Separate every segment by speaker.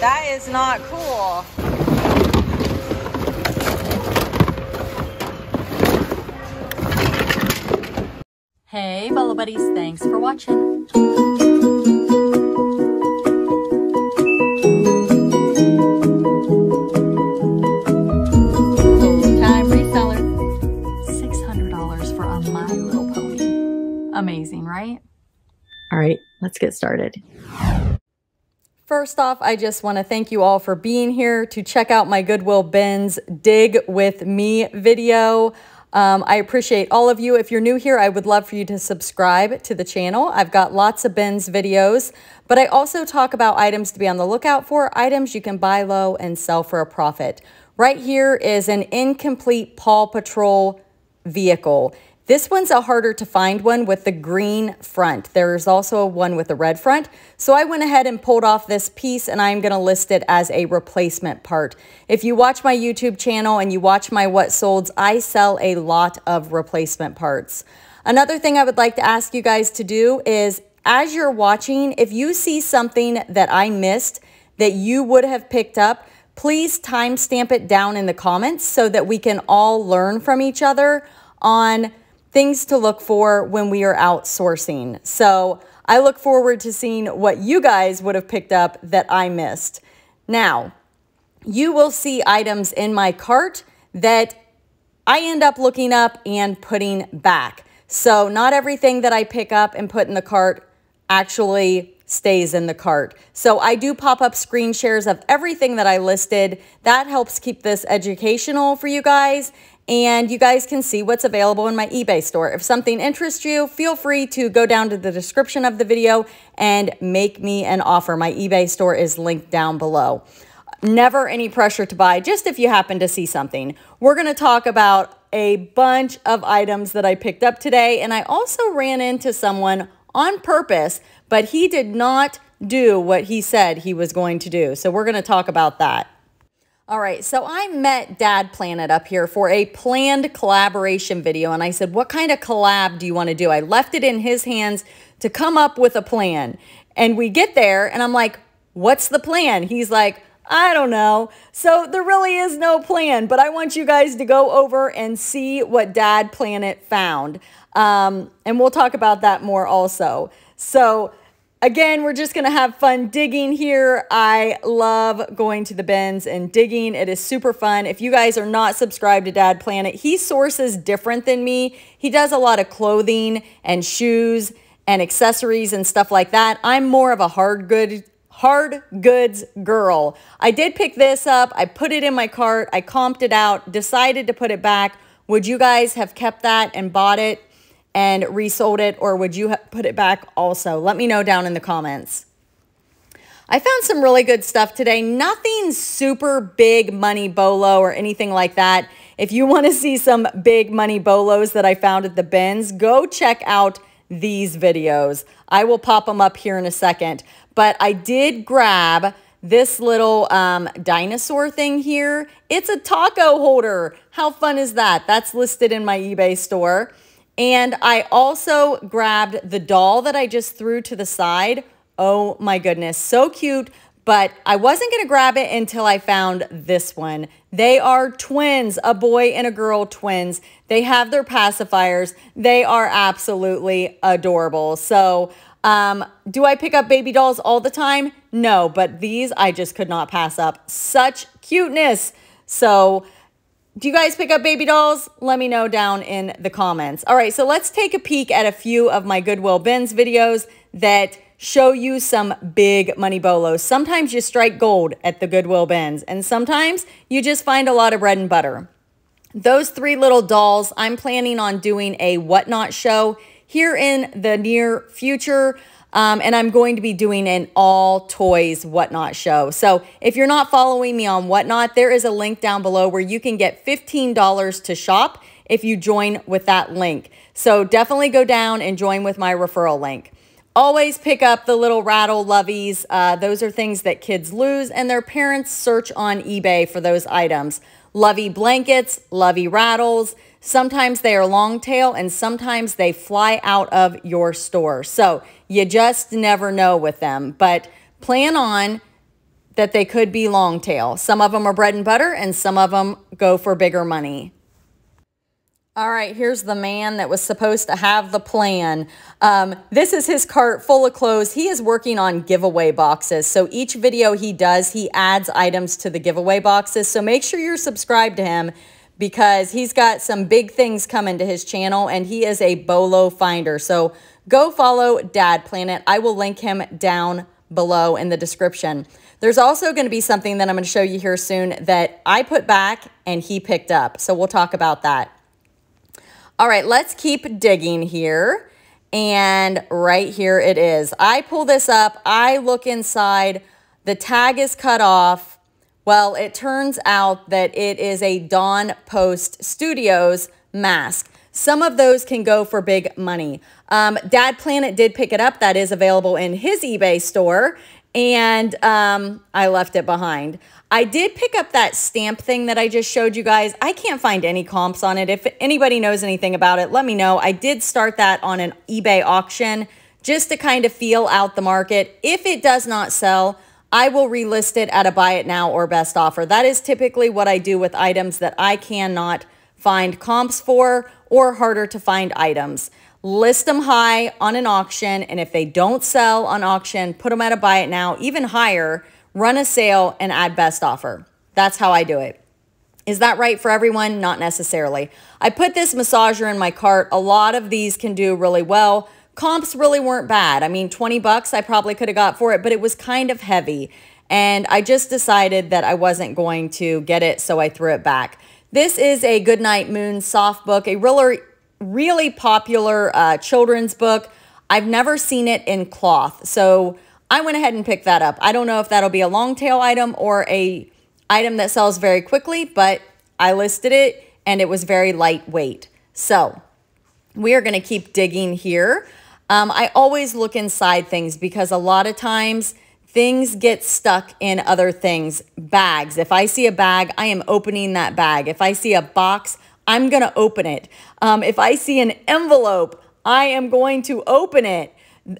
Speaker 1: That is not cool.
Speaker 2: Hey, Bolo Buddies, thanks for watching. Full-time reseller. $600 for a My Little Pony. Amazing, right? All right, let's get started. First off, I just want to thank you all for being here to check out my Goodwill Bins Dig With Me video. Um, I appreciate all of you. If you're new here, I would love for you to subscribe to the channel. I've got lots of bins videos, but I also talk about items to be on the lookout for, items you can buy low and sell for a profit. Right here is an incomplete Paw Patrol vehicle. This one's a harder to find one with the green front. There's also one with a red front. So I went ahead and pulled off this piece and I'm gonna list it as a replacement part. If you watch my YouTube channel and you watch my What Solds, I sell a lot of replacement parts. Another thing I would like to ask you guys to do is as you're watching, if you see something that I missed that you would have picked up, please timestamp it down in the comments so that we can all learn from each other on things to look for when we are outsourcing. So I look forward to seeing what you guys would have picked up that I missed. Now, you will see items in my cart that I end up looking up and putting back. So not everything that I pick up and put in the cart actually stays in the cart. So I do pop up screen shares of everything that I listed. That helps keep this educational for you guys and you guys can see what's available in my eBay store. If something interests you, feel free to go down to the description of the video and make me an offer. My eBay store is linked down below. Never any pressure to buy, just if you happen to see something. We're gonna talk about a bunch of items that I picked up today, and I also ran into someone on purpose, but he did not do what he said he was going to do. So we're gonna talk about that. All right, so I met Dad Planet up here for a planned collaboration video, and I said, what kind of collab do you want to do? I left it in his hands to come up with a plan. And we get there, and I'm like, what's the plan? He's like, I don't know. So there really is no plan, but I want you guys to go over and see what Dad Planet found. Um, and we'll talk about that more also. So Again, we're just to have fun digging here. I love going to the bins and digging. It is super fun. If you guys are not subscribed to Dad Planet, he sources different than me. He does a lot of clothing and shoes and accessories and stuff like that. I'm more of a hard good hard goods girl. I did pick this up. I put it in my cart. I comped it out, decided to put it back. Would you guys have kept that and bought it? And resold it or would you put it back also? Let me know down in the comments. I found some really good stuff today. Nothing super big money bolo or anything like that. If you want to see some big money bolos that I found at the bins, go check out these videos. I will pop them up here in a second. But I did grab this little um, dinosaur thing here. It's a taco holder. How fun is that? That's listed in my eBay store. And I also grabbed the doll that I just threw to the side. Oh my goodness, so cute. But I wasn't to grab it until I found this one. They are twins, a boy and a girl twins. They have their pacifiers. They are absolutely adorable. So um, do I pick up baby dolls all the time? No, but these I just could not pass up. Such cuteness. So do you guys pick up baby dolls? Let me know down in the comments. All right, so let's take a peek at a few of my Goodwill Bins videos that show you some big money bolos. Sometimes you strike gold at the Goodwill Bins, and sometimes you just find a lot of bread and butter. Those three little dolls, I'm planning on doing a whatnot show here in the near future. Um, and I'm going to be doing an all toys whatnot show. So if you're not following me on whatnot, there is a link down below where you can get $15 to shop if you join with that link. So definitely go down and join with my referral link. Always pick up the little rattle loveys. Uh, those are things that kids lose and their parents search on eBay for those items. Lovey blankets, lovey rattles. Sometimes they are long tail and sometimes they fly out of your store. So you just never know with them. But plan on that they could be long tail. Some of them are bread and butter and some of them go for bigger money. All right, here's the man that was supposed to have the plan. Um, this is his cart full of clothes. He is working on giveaway boxes. So each video he does, he adds items to the giveaway boxes. So make sure you're subscribed to him because he's got some big things coming to his channel and he is a bolo finder. So go follow Dad Planet. I will link him down below in the description. There's also going to be something that I'm going to show you here soon that I put back and he picked up. So we'll talk about that. All right, let's keep digging here. And right here it is. I pull this up. I look inside. The tag is cut off. Well, it turns out that it is a Don Post Studios mask. Some of those can go for big money. Um, Dad Planet did pick it up. That is available in his eBay store. And um, I left it behind. I did pick up that stamp thing that I just showed you guys. I can't find any comps on it. If anybody knows anything about it, let me know. I did start that on an eBay auction just to kind of feel out the market. If it does not sell, I will relist it at a buy it now or best offer. That is typically what I do with items that I cannot find comps for or harder to find items. List them high on an auction, and if they don't sell on auction, put them at a buy it now, even higher run a sale, and add best offer. That's how I do it. Is that right for everyone? Not necessarily. I put this massager in my cart. A lot of these can do really well. Comps really weren't bad. I mean, 20 bucks I probably could have got for it, but it was kind of heavy. And I just decided that I wasn't going to get it, so I threw it back. This is a Goodnight Moon soft book, a really, really popular uh, children's book. I've never seen it in cloth. So I went ahead and picked that up. I don't know if that'll be a long tail item or a item that sells very quickly, but I listed it and it was very lightweight. So we are going to keep digging here. Um, I always look inside things because a lot of times things get stuck in other things. Bags. If I see a bag, I am opening that bag. If I see a box, I'm going to open it. Um, if I see an envelope, I am going to open it.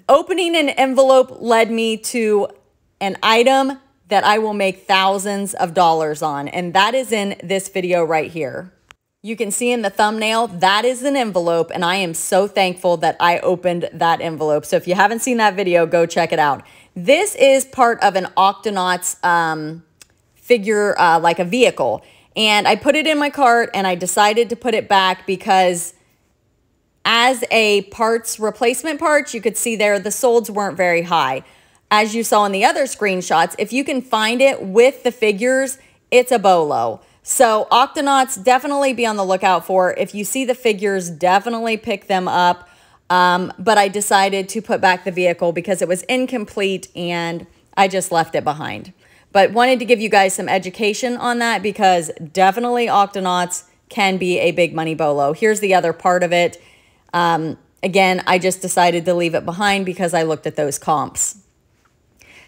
Speaker 2: Opening an envelope led me to an item that I will make thousands of dollars on, and that is in this video right here. You can see in the thumbnail, that is an envelope, and I am so thankful that I opened that envelope. So if you haven't seen that video, go check it out. This is part of an Octonauts um, figure, uh, like a vehicle. And I put it in my cart, and I decided to put it back because as a parts replacement parts, you could see there the solds weren't very high. As you saw in the other screenshots, if you can find it with the figures, it's a bolo. So Octonauts, definitely be on the lookout for. If you see the figures, definitely pick them up. Um, but I decided to put back the vehicle because it was incomplete and I just left it behind. But wanted to give you guys some education on that because definitely Octonauts can be a big money bolo. Here's the other part of it. Um, again, I just decided to leave it behind because I looked at those comps.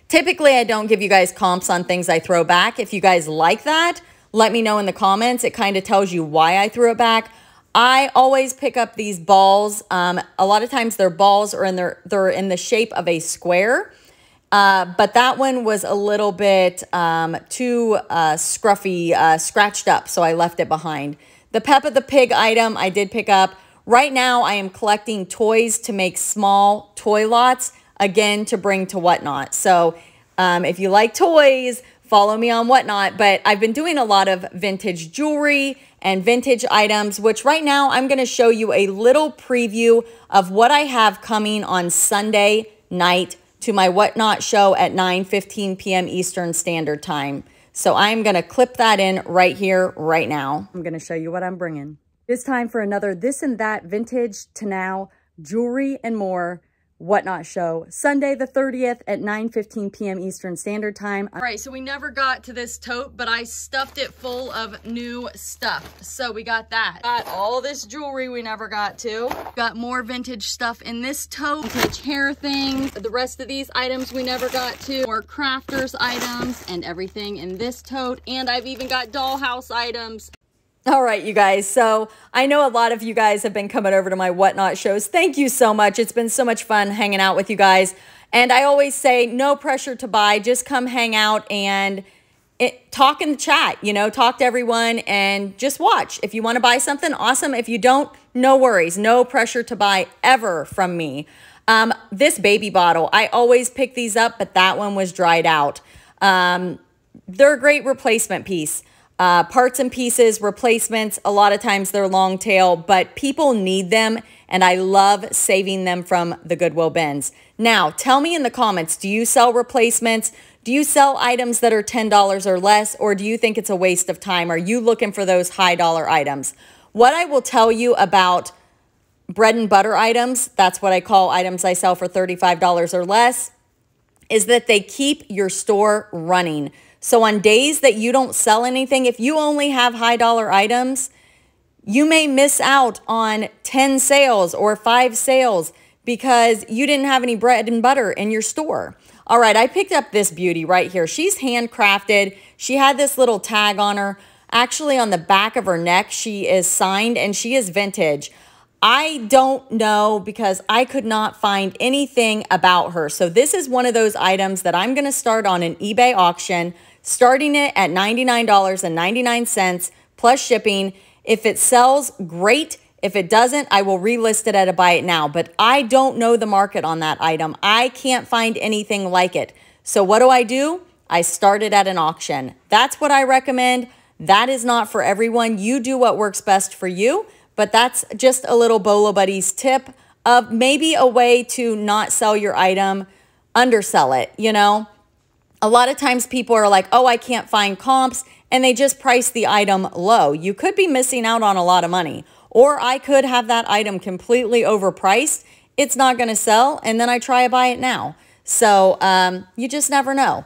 Speaker 2: Typically, I don't give you guys comps on things I throw back. If you guys like that, let me know in the comments. It kind of tells you why I threw it back. I always pick up these balls. Um, a lot of times their balls are in their, they're in the shape of a square. Uh, but that one was a little bit um, too uh, scruffy, uh, scratched up, so I left it behind. The Peppa the Pig item I did pick up. Right now, I am collecting toys to make small toy lots, again, to bring to Whatnot. So um, if you like toys, follow me on Whatnot. But I've been doing a lot of vintage jewelry and vintage items, which right now I'm going to show you a little preview of what I have coming on Sunday night to my Whatnot show at 9 15 p.m. Eastern Standard Time. So I'm going to clip that in right here, right now. I'm going to show you what I'm bringing. It's time for another This and That Vintage to Now Jewelry and More Whatnot show. Sunday the 30th at 9.15 p.m. Eastern Standard Time. All right, so we never got to this tote, but I stuffed it full of new stuff. So we got that. Got all this jewelry we never got to. Got more vintage stuff in this tote. Vintage hair things. The rest of these items we never got to. More crafters items and everything in this tote. And I've even got dollhouse items All right, you guys. So I know a lot of you guys have been coming over to my Whatnot shows. Thank you so much. It's been so much fun hanging out with you guys. And I always say, no pressure to buy. Just come hang out and it, talk in the chat. You know, talk to everyone and just watch. If you want to buy something, awesome. If you don't, no worries. No pressure to buy ever from me. Um, this baby bottle, I always pick these up, but that one was dried out. Um, they're a great replacement piece. Uh, parts and pieces, replacements, a lot of times they're long tail, but people need them and I love saving them from the Goodwill bins. Now, tell me in the comments, do you sell replacements? Do you sell items that are $10 or less, or do you think it's a waste of time? Are you looking for those high dollar items? What I will tell you about bread and butter items, that's what I call items I sell for $35 or less, is that they keep your store running. So on days that you don't sell anything, if you only have high dollar items, you may miss out on 10 sales or five sales because you didn't have any bread and butter in your store. All right, I picked up this beauty right here. She's handcrafted. She had this little tag on her. Actually, on the back of her neck, she is signed and she is vintage. I don't know because I could not find anything about her. So this is one of those items that I'm going to start on an eBay auction starting it at $99.99 plus shipping. If it sells, great. If it doesn't, I will relist it at a buy it now. But I don't know the market on that item. I can't find anything like it. So what do I do? I start it at an auction. That's what I recommend. That is not for everyone. You do what works best for you. But that's just a little Bolo Buddies tip of maybe a way to not sell your item, undersell it, you know? A lot of times people are like, oh, I can't find comps, and they just price the item low. You could be missing out on a lot of money. Or I could have that item completely overpriced. It's not going to sell, and then I try to buy it now. So um, you just never know.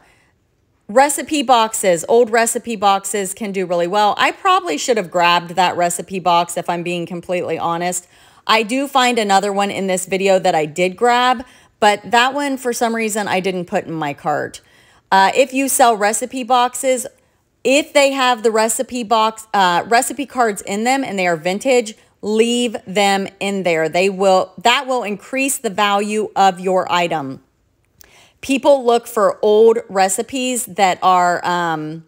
Speaker 2: Recipe boxes, old recipe boxes can do really well. I probably should have grabbed that recipe box if I'm being completely honest. I do find another one in this video that I did grab, but that one, for some reason, I didn't put in my cart. Uh, if you sell recipe boxes, if they have the recipe box, uh, recipe cards in them and they are vintage, leave them in there. They will, that will increase the value of your item. People look for old recipes that are, um,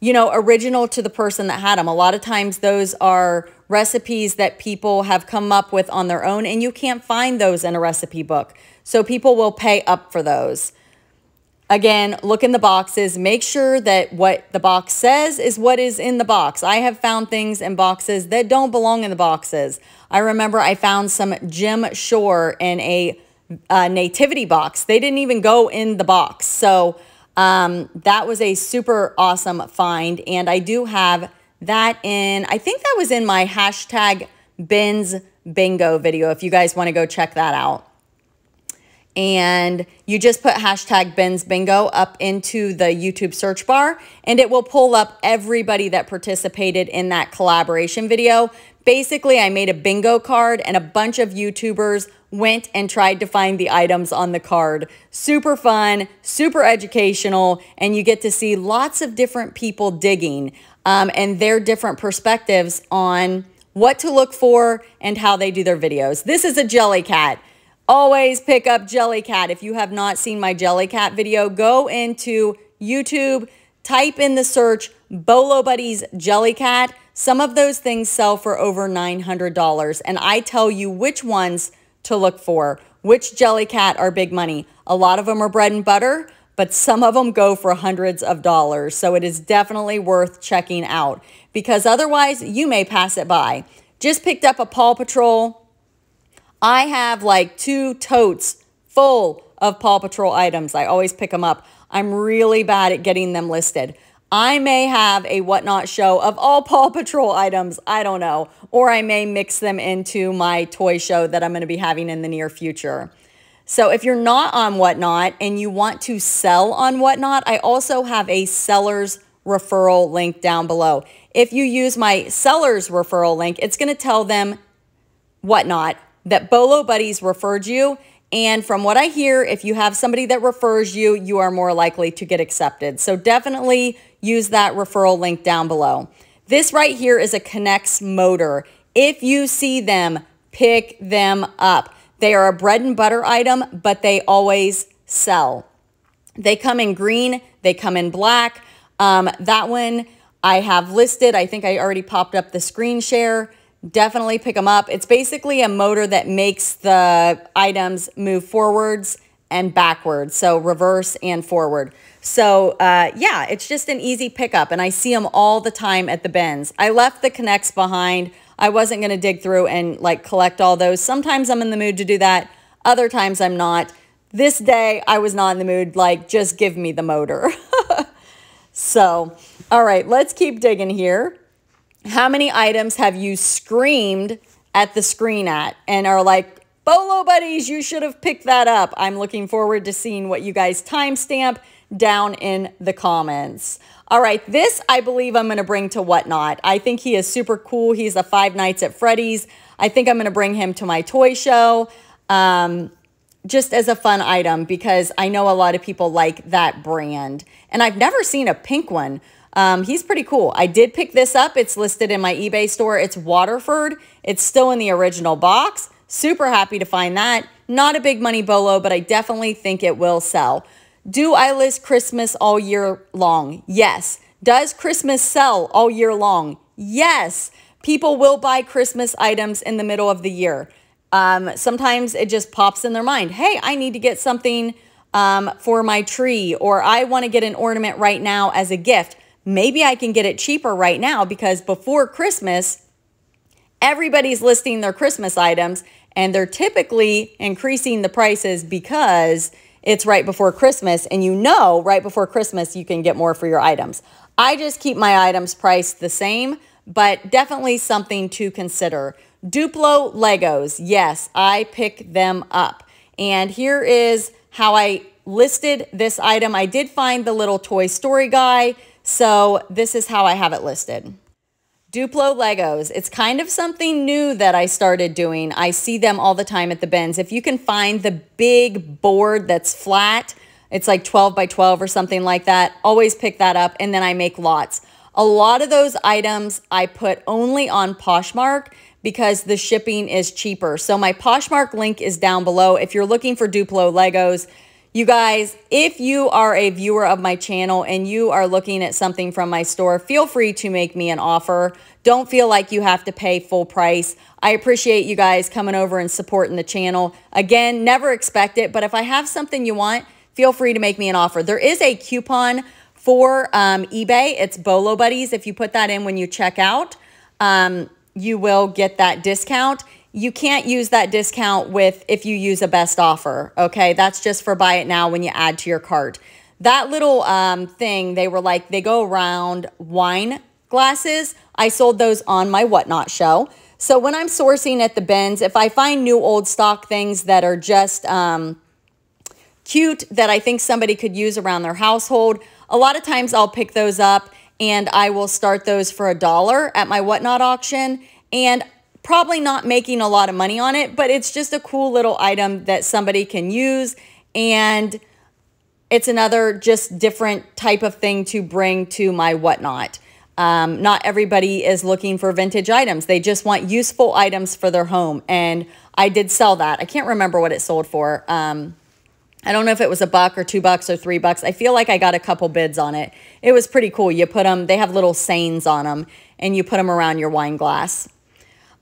Speaker 2: you know, original to the person that had them. A lot of times those are recipes that people have come up with on their own and you can't find those in a recipe book. So people will pay up for those. Again, look in the boxes. Make sure that what the box says is what is in the box. I have found things in boxes that don't belong in the boxes. I remember I found some Jim Shore in a, a nativity box. They didn't even go in the box. So um, that was a super awesome find. And I do have that in, I think that was in my hashtag bins bingo video if you guys want to go check that out and you just put hashtag Bins Bingo up into the YouTube search bar and it will pull up everybody that participated in that collaboration video. Basically, I made a bingo card and a bunch of YouTubers went and tried to find the items on the card. Super fun, super educational, and you get to see lots of different people digging um, and their different perspectives on what to look for and how they do their videos. This is a Jellycat. Always pick up Jellycat. If you have not seen my Jellycat video, go into YouTube, type in the search Bolo Buddies Jellycat. Some of those things sell for over $900, and I tell you which ones to look for. Which Jellycat are big money? A lot of them are bread and butter, but some of them go for hundreds of dollars. So it is definitely worth checking out because otherwise you may pass it by. Just picked up a Paw Patrol I have like two totes full of Paw Patrol items. I always pick them up. I'm really bad at getting them listed. I may have a whatnot show of all Paw Patrol items. I don't know. Or I may mix them into my toy show that I'm going to be having in the near future. So if you're not on Whatnot and you want to sell on Whatnot, I also have a seller's referral link down below. If you use my seller's referral link, it's going to tell them Whatnot that Bolo Buddies referred you. And from what I hear, if you have somebody that refers you, you are more likely to get accepted. So definitely use that referral link down below. This right here is a K'NEX motor. If you see them, pick them up. They are a bread and butter item, but they always sell. They come in green, they come in black. Um, that one I have listed. I think I already popped up the screen share. Definitely pick them up. It's basically a motor that makes the items move forwards and backwards, so reverse and forward. So uh, yeah, it's just an easy pickup, and I see them all the time at the bins. I left the K'NEX behind. I wasn't going to dig through and like collect all those. Sometimes I'm in the mood to do that. Other times I'm not. This day I was not in the mood. Like, just give me the motor. so, all right, let's keep digging here. How many items have you screamed at the screen at and are like, Bolo buddies, you should have picked that up. I'm looking forward to seeing what you guys timestamp down in the comments. All right, this I believe I'm going to bring to Whatnot. I think he is super cool. He's a Five Nights at Freddy's. I think I'm going to bring him to my toy show um, just as a fun item because I know a lot of people like that brand. And I've never seen a pink one. Um, he's pretty cool. I did pick this up. It's listed in my eBay store. It's Waterford. It's still in the original box. Super happy to find that. Not a big money bolo, but I definitely think it will sell. Do I list Christmas all year long? Yes. Does Christmas sell all year long? Yes. People will buy Christmas items in the middle of the year. Um, sometimes it just pops in their mind hey, I need to get something um, for my tree, or I want to get an ornament right now as a gift. Maybe I can get it cheaper right now because before Christmas, everybody's listing their Christmas items and they're typically increasing the prices because it's right before Christmas and you know right before Christmas you can get more for your items. I just keep my items priced the same, but definitely something to consider. Duplo Legos, yes, I pick them up. And here is how I listed this item. I did find the little Toy Story guy, so this is how I have it listed. Duplo Legos. It's kind of something new that I started doing. I see them all the time at the bins. If you can find the big board that's flat, it's like 12 by 12 or something like that, always pick that up and then I make lots. A lot of those items I put only on Poshmark because the shipping is cheaper. So my Poshmark link is down below. If you're looking for Duplo Legos, you guys, if you are a viewer of my channel and you are looking at something from my store, feel free to make me an offer. Don't feel like you have to pay full price. I appreciate you guys coming over and supporting the channel. Again, never expect it, but if I have something you want, feel free to make me an offer. There is a coupon for um, eBay. It's Bolo Buddies. If you put that in when you check out, um, you will get that discount you can't use that discount with if you use a best offer. Okay, that's just for buy it now when you add to your cart. That little um, thing, they were like, they go around wine glasses. I sold those on my Whatnot show. So when I'm sourcing at the bins, if I find new old stock things that are just um, cute that I think somebody could use around their household, a lot of times I'll pick those up and I will start those for a dollar at my Whatnot auction. And probably not making a lot of money on it, but it's just a cool little item that somebody can use. And it's another just different type of thing to bring to my whatnot. Um, not everybody is looking for vintage items. They just want useful items for their home. And I did sell that. I can't remember what it sold for. Um, I don't know if it was a buck or two bucks or three bucks. I feel like I got a couple bids on it. It was pretty cool. You put them, they have little sayings on them, and you put them around your wine glass.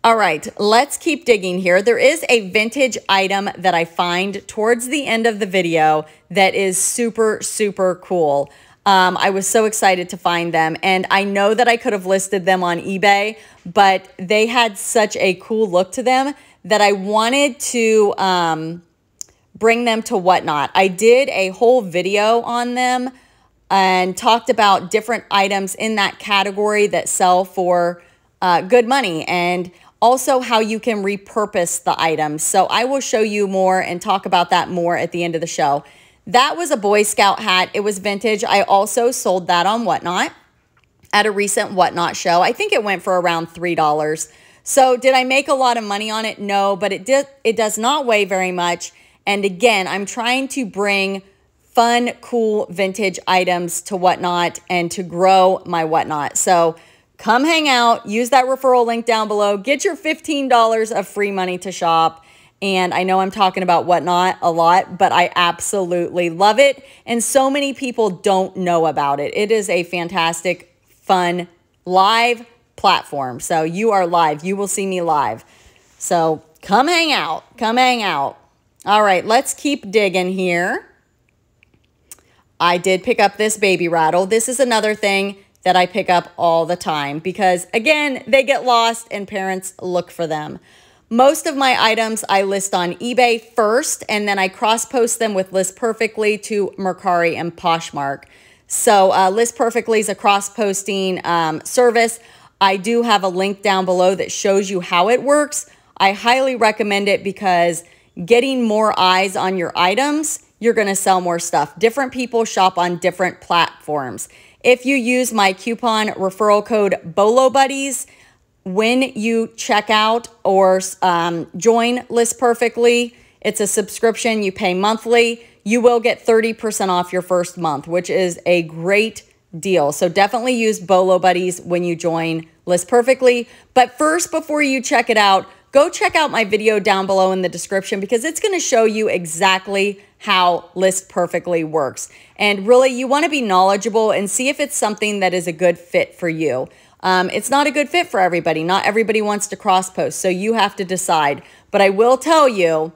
Speaker 2: All right, let's keep digging here. There is a vintage item that I find towards the end of the video that is super, super cool. Um, I was so excited to find them. And I know that I could have listed them on eBay, but they had such a cool look to them that I wanted to um, bring them to Whatnot. I did a whole video on them and talked about different items in that category that sell for uh, good money. And also, how you can repurpose the items. So I will show you more and talk about that more at the end of the show. That was a Boy Scout hat. It was vintage. I also sold that on Whatnot at a recent Whatnot show. I think it went for around $3. So did I make a lot of money on it? No, but it did it does not weigh very much. And again, I'm trying to bring fun, cool vintage items to Whatnot and to grow my Whatnot. So come hang out, use that referral link down below, get your $15 of free money to shop. And I know I'm talking about whatnot a lot, but I absolutely love it. And so many people don't know about it. It is a fantastic, fun, live platform. So you are live. You will see me live. So come hang out. Come hang out. All right, let's keep digging here. I did pick up this baby rattle. This is another thing that I pick up all the time because, again, they get lost and parents look for them. Most of my items I list on eBay first, and then I cross post them with List Perfectly to Mercari and Poshmark. So uh, List Perfectly is a cross posting um, service. I do have a link down below that shows you how it works. I highly recommend it because getting more eyes on your items, you're going to sell more stuff. Different people shop on different platforms. If you use my coupon referral code BOLO Buddies, when you check out or um, join List Perfectly, it's a subscription, you pay monthly, you will get 30% off your first month, which is a great deal. So definitely use Bolo Buddies when you join List Perfectly. But first, before you check it out, go check out my video down below in the description because it's going to show you exactly how List Perfectly works. And really, you want to be knowledgeable and see if it's something that is a good fit for you. Um, it's not a good fit for everybody. Not everybody wants to cross post, so you have to decide. But I will tell you,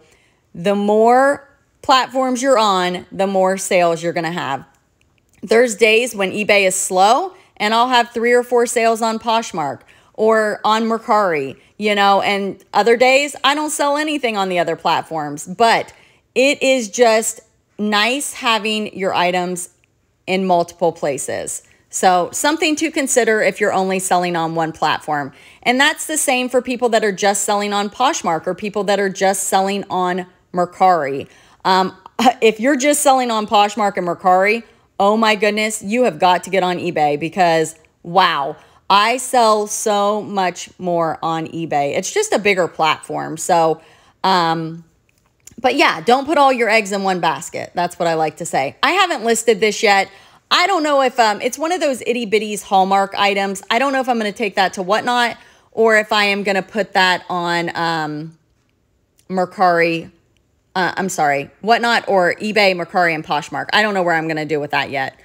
Speaker 2: the more platforms you're on, the more sales you're going to have. There's days when eBay is slow, and I'll have three or four sales on Poshmark or on Mercari, you know, and other days I don't sell anything on the other platforms. But it is just nice having your items in multiple places. So, something to consider if you're only selling on one platform. And that's the same for people that are just selling on Poshmark or people that are just selling on Mercari. Um, if you're just selling on Poshmark and Mercari, oh my goodness, you have got to get on eBay because wow, I sell so much more on eBay. It's just a bigger platform. So, um, but yeah, don't put all your eggs in one basket. That's what I like to say. I haven't listed this yet. I don't know if um, it's one of those itty bitties Hallmark items. I don't know if I'm going to take that to Whatnot or if I am going to put that on um, Mercari. Uh, I'm sorry, Whatnot or eBay, Mercari, and Poshmark. I don't know where I'm going to do with that yet.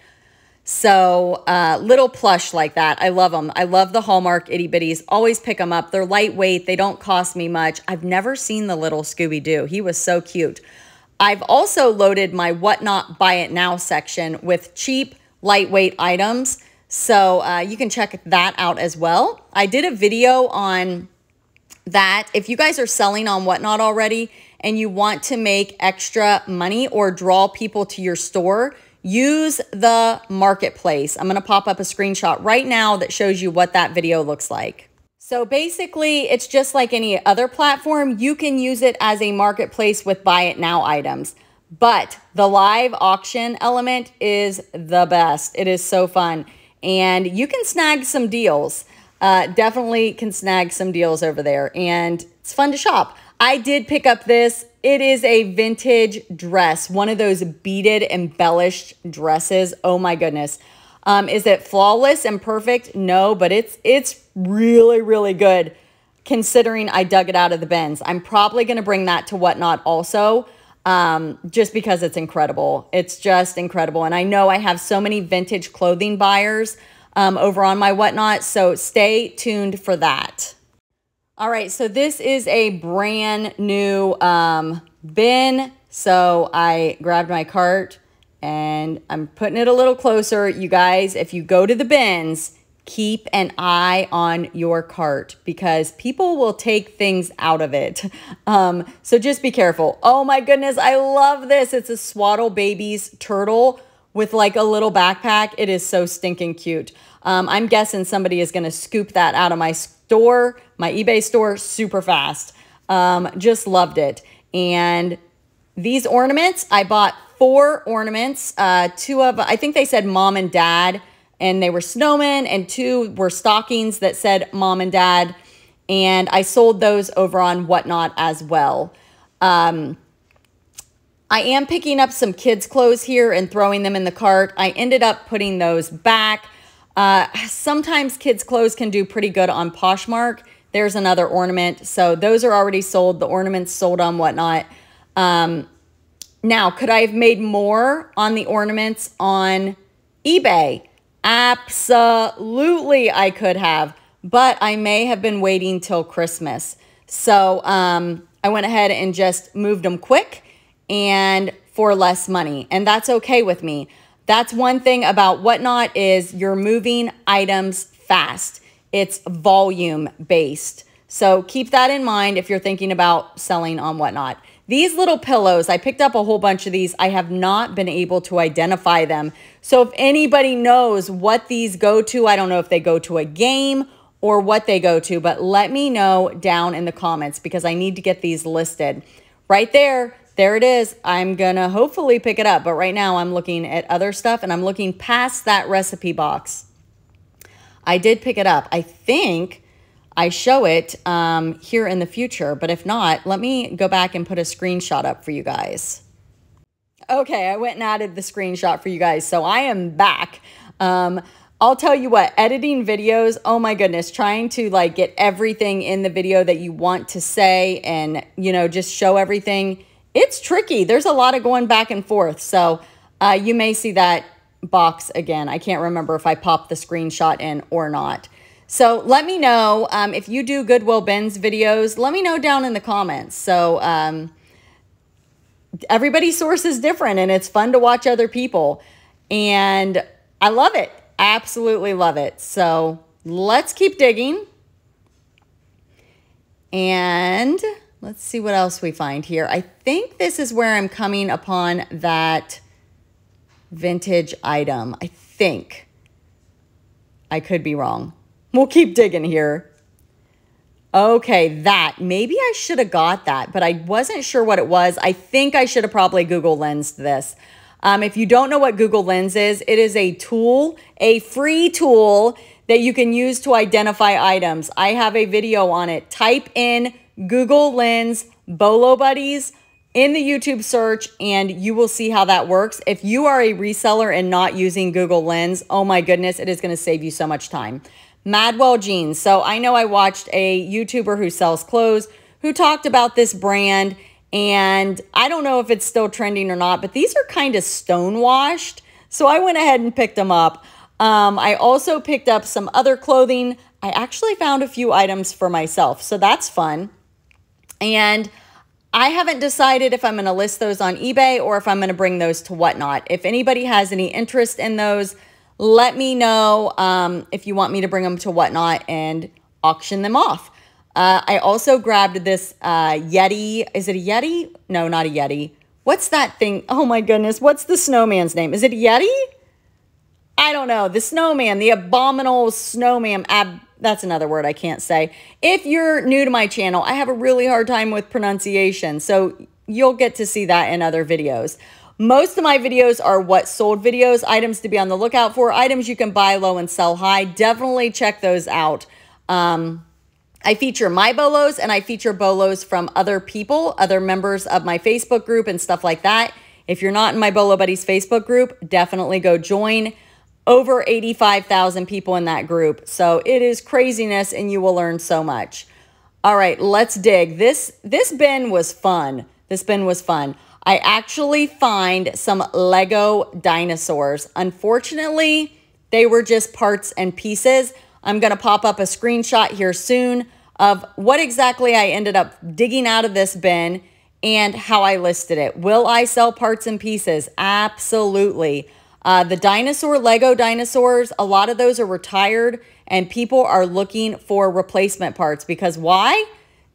Speaker 2: So uh, little plush like that. I love them. I love the Hallmark itty bitties. Always pick them up. They're lightweight. They don't cost me much. I've never seen the little Scooby-Doo. He was so cute. I've also loaded my Whatnot Buy It Now section with cheap, lightweight items. So uh, you can check that out as well. I did a video on that. If you guys are selling on Whatnot already and you want to make extra money or draw people to your store, use the marketplace. I'm going to pop up a screenshot right now that shows you what that video looks like. So basically, it's just like any other platform. You can use it as a marketplace with buy it now items. But the live auction element is the best. It is so fun. And you can snag some deals. Uh, definitely can snag some deals over there. And it's fun to shop. I did pick up this. It is a vintage dress, one of those beaded, embellished dresses. Oh my goodness. Um, is it flawless and perfect? No, but it's it's really, really good considering I dug it out of the bins. I'm probably going to bring that to Whatnot also um, just because it's incredible. It's just incredible. And I know I have so many vintage clothing buyers um, over on my Whatnot, so stay tuned for that. All right, so this is a brand new um, bin. So I grabbed my cart and I'm putting it a little closer. You guys, if you go to the bins, keep an eye on your cart because people will take things out of it. Um, so just be careful. Oh my goodness, I love this. It's a Swaddle Babies turtle with like a little backpack. It is so stinking cute. Um, I'm guessing somebody is going to scoop that out of my store, my eBay store, super fast. Um, just loved it. And these ornaments, I bought four ornaments. Uh, two of, I think they said mom and dad, and they were snowmen, and two were stockings that said mom and dad. And I sold those over on Whatnot as well. Um, I am picking up some kids' clothes here and throwing them in the cart. I ended up putting those back. Uh, sometimes kids' clothes can do pretty good on Poshmark. There's another ornament. So those are already sold. The ornaments sold on whatnot. Um, now, could I have made more on the ornaments on eBay? Absolutely, I could have, but I may have been waiting till Christmas. So um, I went ahead and just moved them quick and for less money, and that's okay with me. That's one thing about Whatnot is you're moving items fast. It's volume based. So keep that in mind if you're thinking about selling on Whatnot. These little pillows, I picked up a whole bunch of these. I have not been able to identify them. So if anybody knows what these go to, I don't know if they go to a game or what they go to, but let me know down in the comments because I need to get these listed. Right there, there it is. I'm going to hopefully pick it up, but right now I'm looking at other stuff and I'm looking past that recipe box. I did pick it up. I think I show it um, here in the future. But if not, let me go back and put a screenshot up for you guys. Okay, I went and added the screenshot for you guys. So I am back. Um, I'll tell you what, editing videos, oh my goodness, trying to like get everything in the video that you want to say and, you know, just show everything. It's tricky. There's a lot of going back and forth. So uh, you may see that box again. I can't remember if I popped the screenshot in or not. So let me know um, if you do Goodwill Bins videos. Let me know down in the comments. So um, everybody's source is different and it's fun to watch other people. And I love it. Absolutely love it. So let's keep digging. And let's see what else we find here. I think this is where I'm coming upon that vintage item. I think. I could be wrong. We'll keep digging here. Okay, that. Maybe I should have got that, but I wasn't sure what it was. I think I should have probably Google Lensed this. Um, if you don't know what Google Lens is, it is a tool, a free tool that you can use to identify items. I have a video on it. Type in Google Lens Bolo Buddies in the YouTube search and you will see how that works. If you are a reseller and not using Google Lens, oh my goodness, it is going to save you so much time. Madewell Jeans. So I know I watched a YouTuber who sells clothes who talked about this brand and I don't know if it's still trending or not, but these are kind of stonewashed. So I went ahead and picked them up. Um, I also picked up some other clothing. I actually found a few items for myself, so that's fun. And I haven't decided if I'm going to list those on eBay or if I'm going to bring those to Whatnot. If anybody has any interest in those, let me know um, if you want me to bring them to Whatnot and auction them off. Uh, I also grabbed this uh, Yeti. Is it a Yeti? No, not a Yeti. What's that thing? Oh my goodness. What's the snowman's name? Is it Yeti? I don't know. The snowman, the abominable snowman. Ab that's another word I can't say. If you're new to my channel, I have a really hard time with pronunciation. So you'll get to see that in other videos. Most of my videos are what sold videos, items to be on the lookout for, items you can buy low and sell high. Definitely check those out. Um, I feature my bolos and I feature bolos from other people, other members of my Facebook group and stuff like that. If you're not in my Bolo Buddies Facebook group, definitely go join. Over 85,000 people in that group. So it is craziness and you will learn so much. All right, let's dig. This this bin was fun. This bin was fun. I actually find some Lego dinosaurs. Unfortunately, they were just parts and pieces. I'm going to pop up a screenshot here soon of what exactly I ended up digging out of this bin and how I listed it. Will I sell parts and pieces? Absolutely. Uh, the dinosaur, Lego dinosaurs, a lot of those are retired and people are looking for replacement parts because why?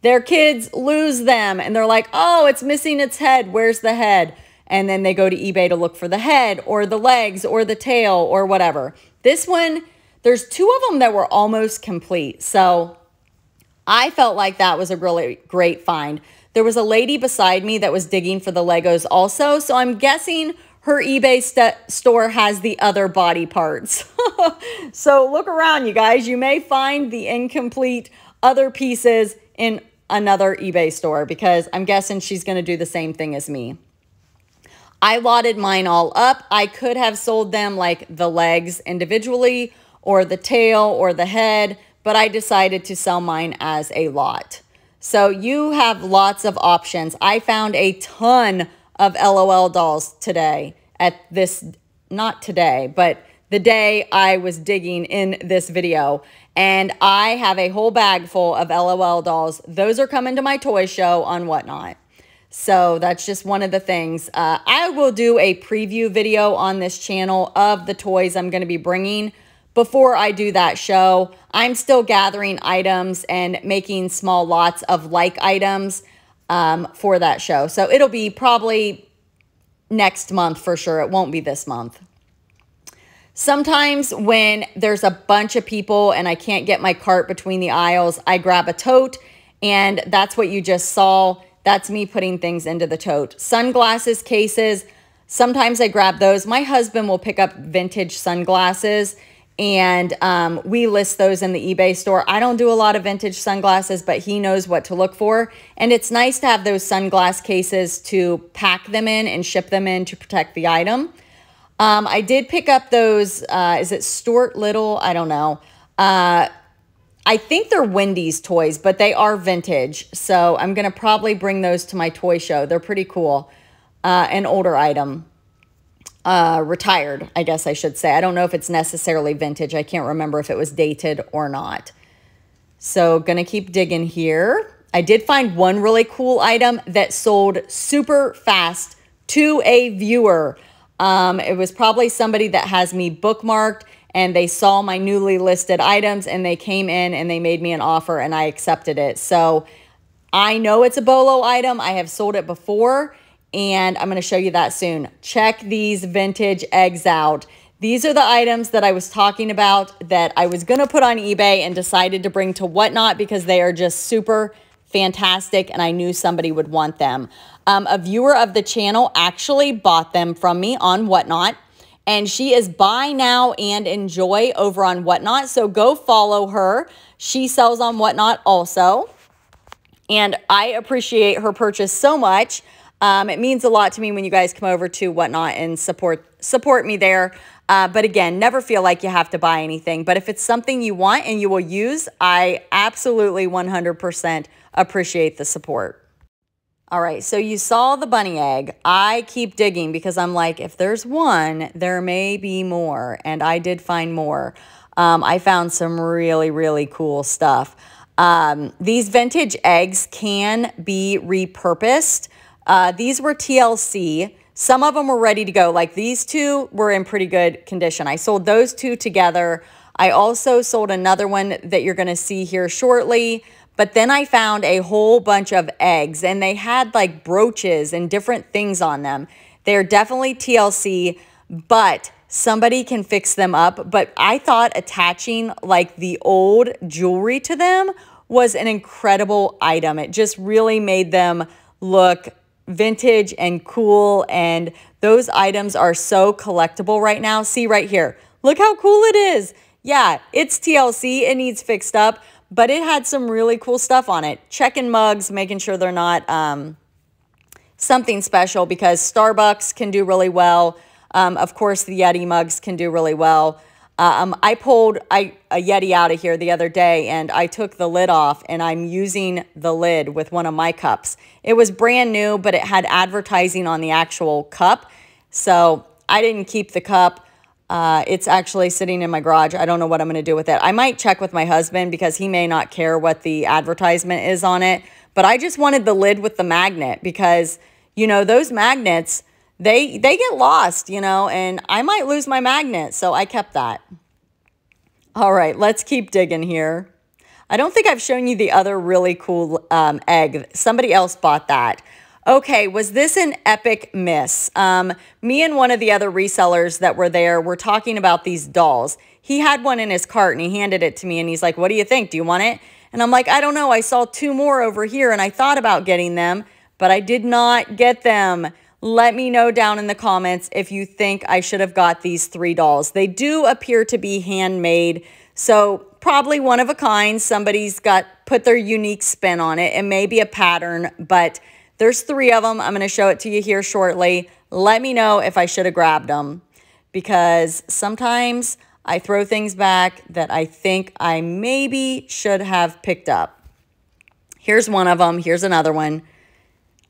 Speaker 2: Their kids lose them and they're like, oh, it's missing its head. Where's the head? And then they go to eBay to look for the head or the legs or the tail or whatever. This one, there's two of them that were almost complete. So I felt like that was a really great find. There was a lady beside me that was digging for the Legos also. So I'm guessing her eBay store has the other body parts. so look around, you guys. You may find the incomplete other pieces in another eBay store because I'm guessing she's going to do the same thing as me. I lotted mine all up. I could have sold them like the legs individually or the tail or the head, but I decided to sell mine as a lot. So you have lots of options. I found a ton of LOL dolls today at this, not today, but the day I was digging in this video. And I have a whole bag full of LOL dolls. Those are coming to my toy show on Whatnot. So that's just one of the things. Uh, I will do a preview video on this channel of the toys I'm going to be bringing before I do that show. I'm still gathering items and making small lots of like items um, for that show. So it'll be probably next month for sure. It won't be this month. Sometimes when there's a bunch of people and I can't get my cart between the aisles, I grab a tote and that's what you just saw. That's me putting things into the tote. Sunglasses cases, sometimes I grab those. My husband will pick up vintage sunglasses and um, we list those in the eBay store. I don't do a lot of vintage sunglasses, but he knows what to look for. And it's nice to have those sunglass cases to pack them in and ship them in to protect the item. Um, I did pick up those, uh, is it Stuart Little? I don't know. Uh, I think they're Wendy's toys, but they are vintage. So I'm going to probably bring those to my toy show. They're pretty cool. Uh, an older item uh, retired, I guess I should say. I don't know if it's necessarily vintage. I can't remember if it was dated or not. So gonna keep digging here. I did find one really cool item that sold super fast to a viewer. Um, it was probably somebody that has me bookmarked and they saw my newly listed items and they came in and they made me an offer and I accepted it. So I know it's a Bolo item. I have sold it before and I'm going to show you that soon. Check these vintage eggs out. These are the items that I was talking about that I was going to put on eBay and decided to bring to Whatnot because they are just super fantastic and I knew somebody would want them. Um, a viewer of the channel actually bought them from me on Whatnot and she is buy now and enjoy over on Whatnot. So go follow her. She sells on Whatnot also. And I appreciate her purchase so much. Um, it means a lot to me when you guys come over to Whatnot and support support me there. Uh, but again, never feel like you have to buy anything. But if it's something you want and you will use, I absolutely 100% appreciate the support. All right, so you saw the bunny egg. I keep digging because I'm like, if there's one, there may be more. And I did find more. Um, I found some really, really cool stuff. Um, these vintage eggs can be repurposed. Uh, these were TLC. Some of them were ready to go. Like these two were in pretty good condition. I sold those two together. I also sold another one that you're going to see here shortly. But then I found a whole bunch of eggs and they had like brooches and different things on them. They're definitely TLC, but somebody can fix them up. But I thought attaching like the old jewelry to them was an incredible item. It just really made them look vintage and cool. And those items are so collectible right now. See right here. Look how cool it is. Yeah, it's TLC. It needs fixed up, but it had some really cool stuff on it. Checking mugs, making sure they're not um, something special because Starbucks can do really well. Um, of course, the Yeti mugs can do really well. Um, I pulled I, a Yeti out of here the other day and I took the lid off and I'm using the lid with one of my cups. It was brand new, but it had advertising on the actual cup. So I didn't keep the cup. Uh, it's actually sitting in my garage. I don't know what I'm going to do with it. I might check with my husband because he may not care what the advertisement is on it. But I just wanted the lid with the magnet because, you know, those magnets they they get lost, you know, and I might lose my magnet, so I kept that. All right, let's keep digging here. I don't think I've shown you the other really cool um, egg. Somebody else bought that. Okay, was this an epic miss? Um, me and one of the other resellers that were there were talking about these dolls. He had one in his cart and he handed it to me and he's like, what do you think? Do you want it? And I'm like, I don't know. I saw two more over here and I thought about getting them, but I did not get them. Let me know down in the comments if you think I should have got these three dolls. They do appear to be handmade, so probably one of a kind. Somebody's got put their unique spin on it. It may be a pattern, but there's three of them. I'm going to show it to you here shortly. Let me know if I should have grabbed them because sometimes I throw things back that I think I maybe should have picked up. Here's one of them. Here's another one.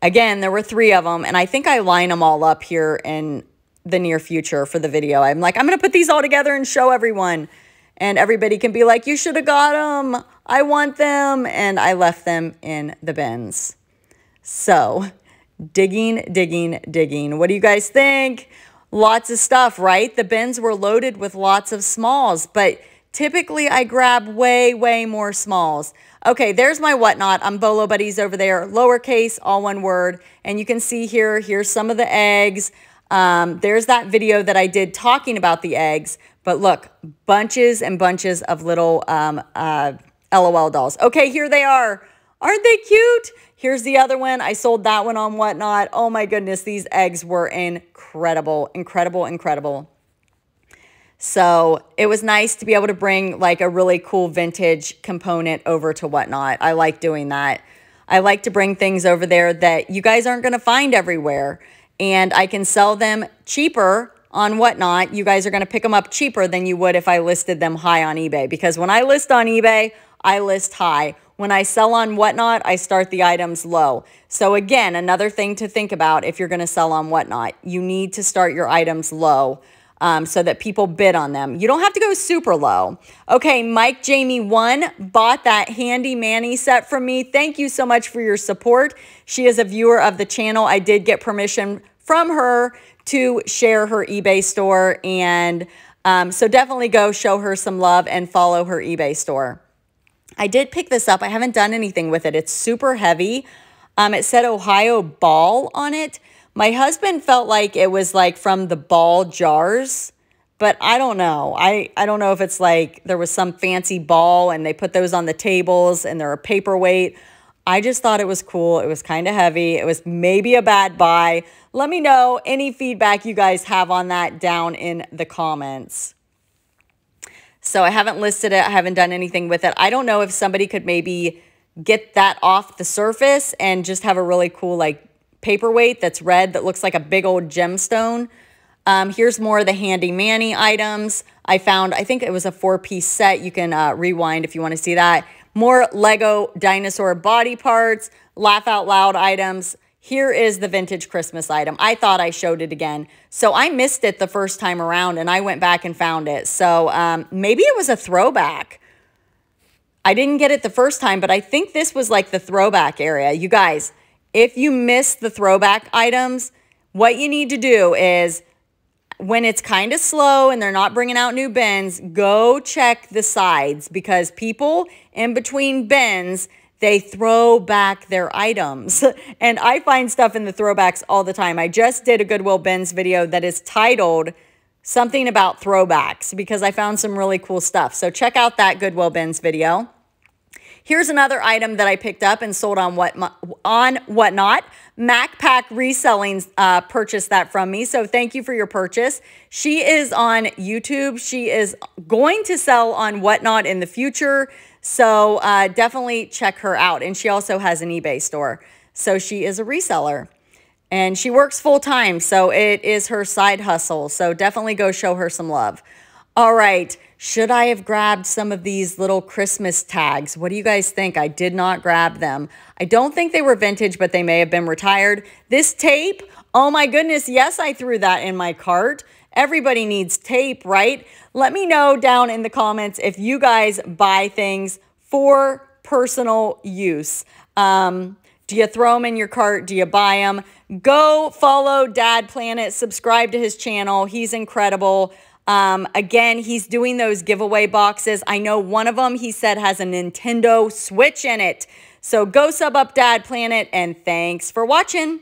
Speaker 2: Again, there were three of them, and I think I line them all up here in the near future for the video. I'm like, I'm going to put these all together and show everyone. And everybody can be like, you should have got them. I want them. And I left them in the bins. So digging, digging, digging. What do you guys think? Lots of stuff, right? The bins were loaded with lots of smalls, but typically I grab way, way more smalls. Okay, there's my whatnot. I'm Bolo Buddies over there, lowercase, all one word. And you can see here, here's some of the eggs. Um, there's that video that I did talking about the eggs. But look, bunches and bunches of little um, uh, LOL dolls. Okay, here they are. Aren't they cute? Here's the other one. I sold that one on Whatnot. Oh my goodness, these eggs were incredible, incredible, incredible. So it was nice to be able to bring like a really cool vintage component over to Whatnot. I like doing that. I like to bring things over there that you guys aren't going to find everywhere. And I can sell them cheaper on Whatnot. You guys are going to pick them up cheaper than you would if I listed them high on eBay. Because when I list on eBay, I list high. When I sell on Whatnot, I start the items low. So again, another thing to think about if you're going to sell on Whatnot, you need to start your items low um, so that people bid on them. You don't have to go super low. Okay, Mike Jamie 1 bought that handy Manny set from me. Thank you so much for your support. She is a viewer of the channel. I did get permission from her to share her eBay store. And um, so definitely go show her some love and follow her eBay store. I did pick this up. I haven't done anything with it. It's super heavy. Um, it said Ohio Ball on it. My husband felt like it was like from the ball jars, but I don't know. I, I don't know if it's like there was some fancy ball and they put those on the tables and they're a paperweight. I just thought it was cool. It was kind of heavy. It was maybe a bad buy. Let me know any feedback you guys have on that down in the comments. So I haven't listed it. I haven't done anything with it. I don't know if somebody could maybe get that off the surface and just have a really cool like paperweight that's red that looks like a big old gemstone. Um, here's more of the handy manny items. I found, I think it was a four-piece set. You can uh, rewind if you want to see that. More Lego dinosaur body parts, laugh out loud items, here is the vintage Christmas item. I thought I showed it again. So I missed it the first time around and I went back and found it. So um, maybe it was a throwback. I didn't get it the first time, but I think this was like the throwback area. You guys, if you miss the throwback items, what you need to do is when it's kind of slow and they're not bringing out new bins, go check the sides because people in between bins they throw back their items. And I find stuff in the throwbacks all the time. I just did a Goodwill Bins video that is titled something about throwbacks because I found some really cool stuff. So check out that Goodwill Bins video. Here's another item that I picked up and sold on what on whatnot. MacPack Reselling uh, purchased that from me, so thank you for your purchase. She is on YouTube. She is going to sell on whatnot in the future. So uh, definitely check her out. And she also has an eBay store. So she is a reseller. And she works full time. So it is her side hustle. So definitely go show her some love. All right. Should I have grabbed some of these little Christmas tags? What do you guys think? I did not grab them. I don't think they were vintage, but they may have been retired. This tape, oh my goodness, yes, I threw that in my cart. Everybody needs tape, right? Let me know down in the comments if you guys buy things for personal use. Um, do you throw them in your cart? Do you buy them? Go follow Dad Planet, subscribe to his channel. He's incredible. Um, again, he's doing those giveaway boxes. I know one of them he said has a Nintendo Switch in it. So go sub up Dad Planet and thanks for watching.